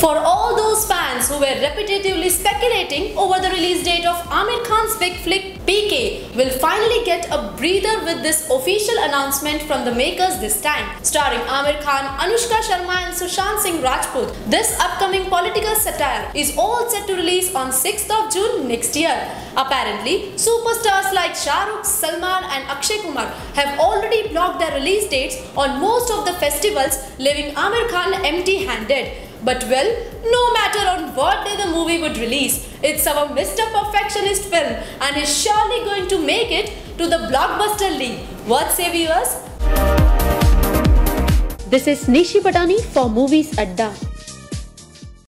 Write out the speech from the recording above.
For all those fans who were repetitively speculating over the release date of Aamir Khan's big flick PK will finally get a breather with this official announcement from the makers this time. Starring Aamir Khan, Anushka Sharma and Sushant Singh Rajput, this upcoming political satire is all set to release on 6th of June next year. Apparently, superstars like Shah Rukh, Salman and Akshay Kumar have already blocked their release dates on most of the festivals, leaving Aamir Khan empty-handed. But well, no matter on what day the movie would release, it's our Mr. Perfectionist film and is surely going to make it to the blockbuster league. What say viewers? This is Nishi Patani for Moviez Adda.